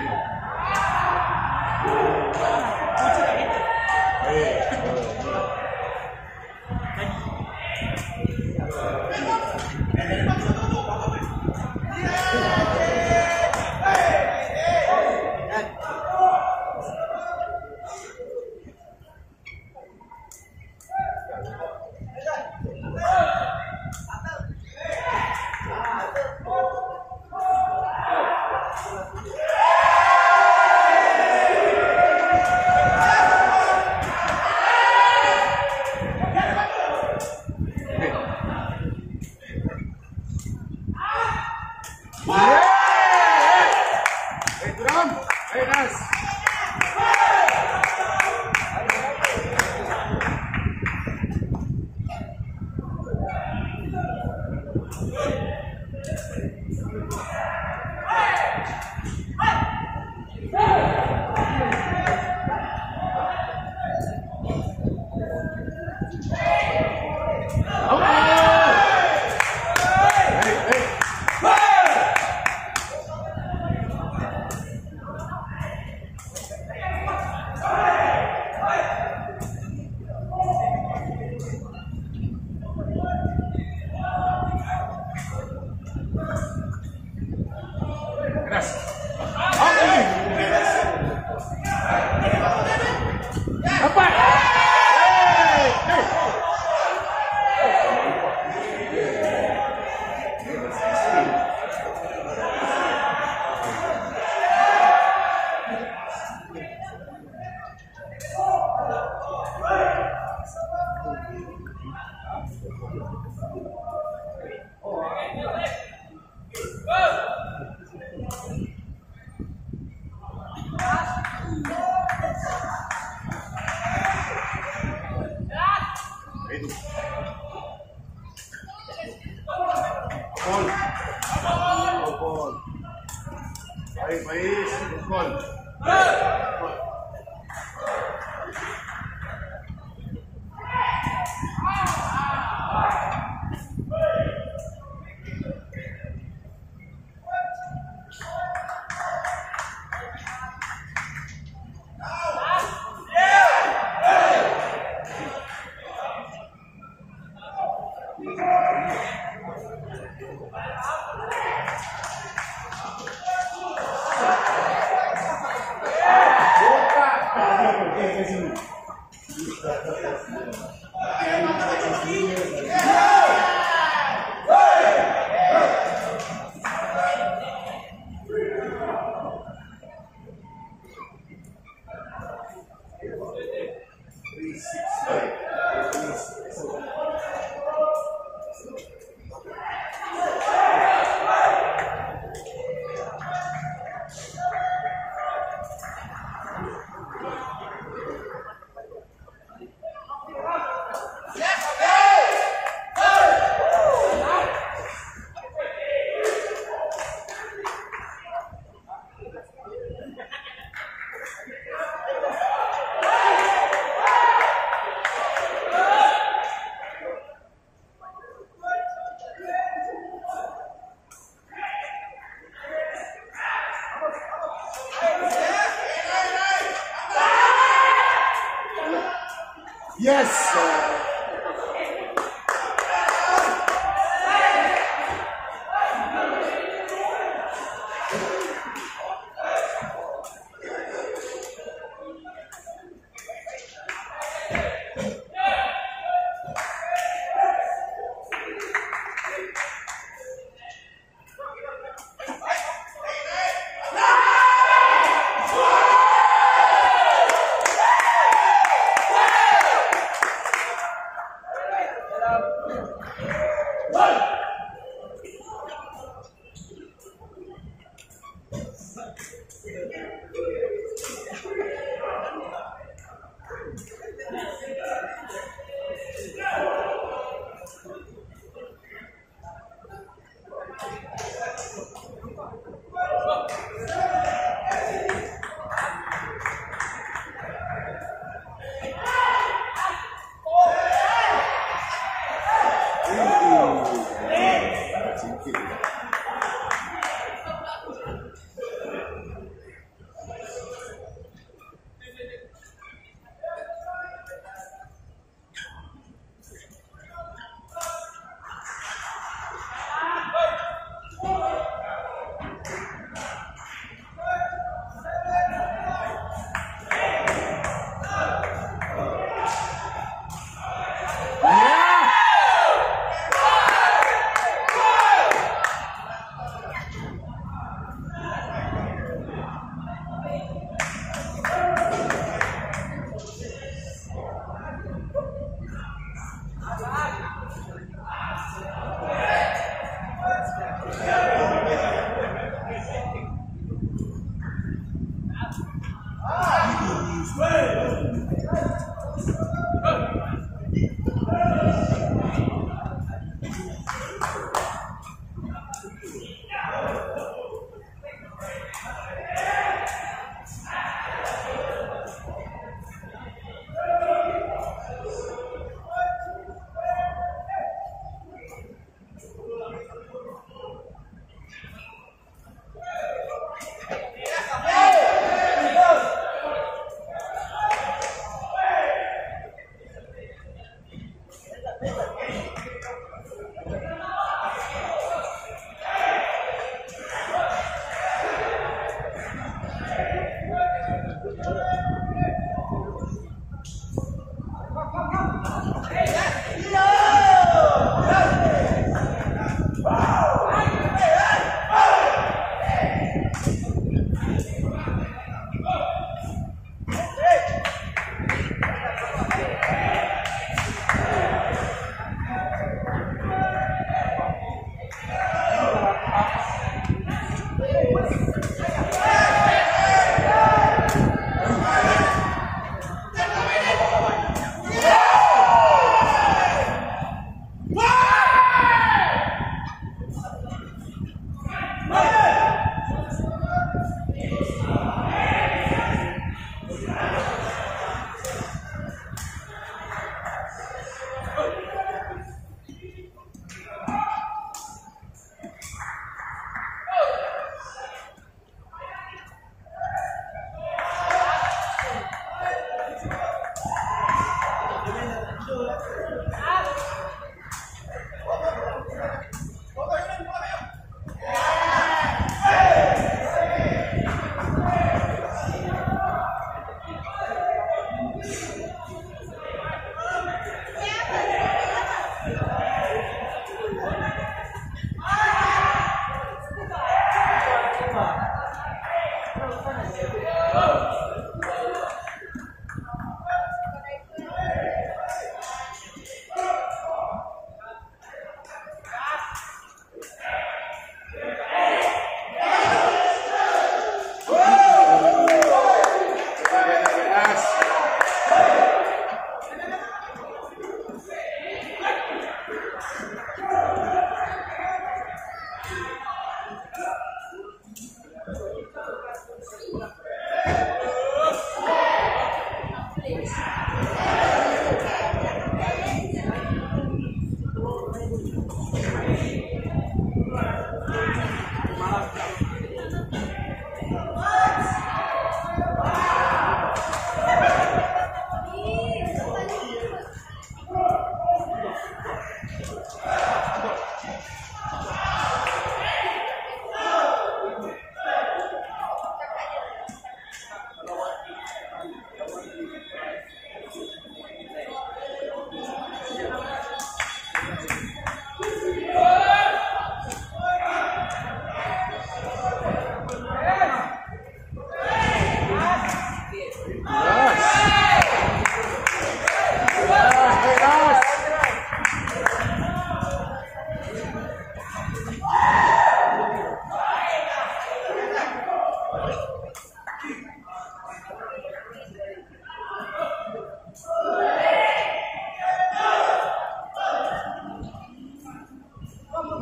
Cuci kereta Gol. Baik, baik. Gol. Gol. Yes.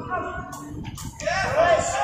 Yes!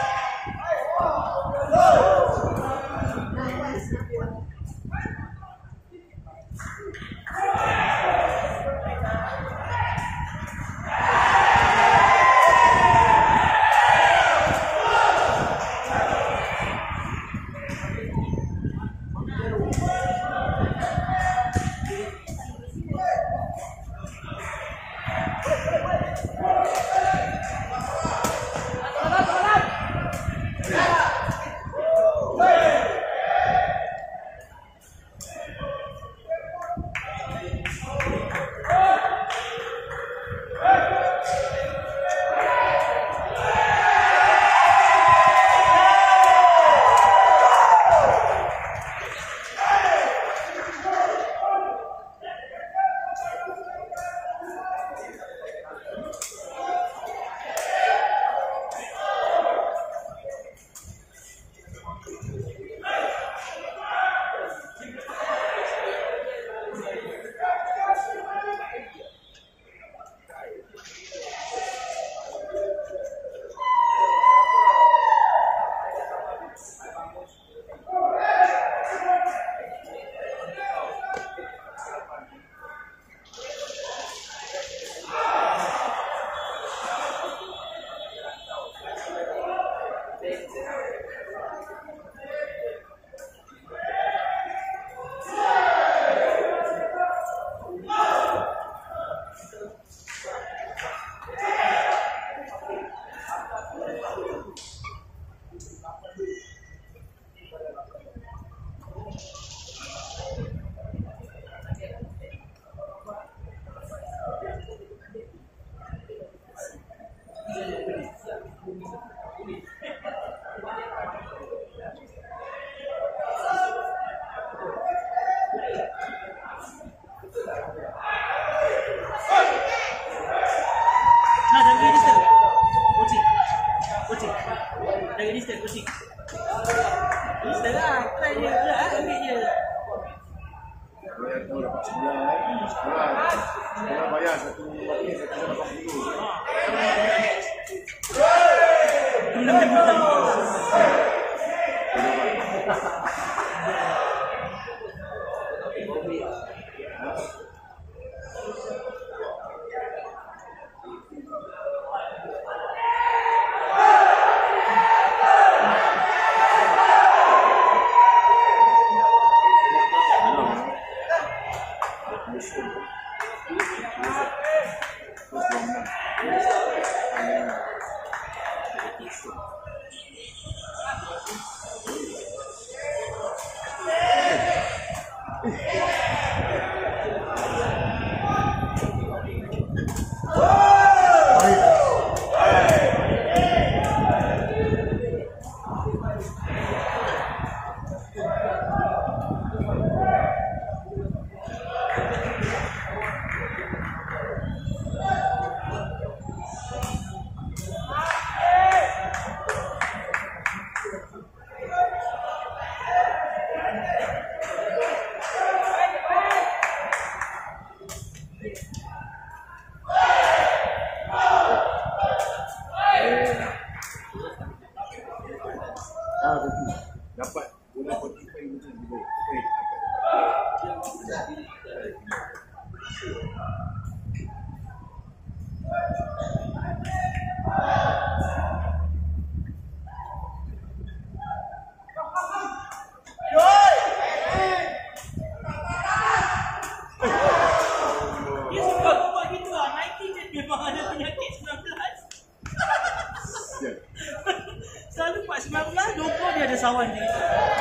19 dia ada sawan je.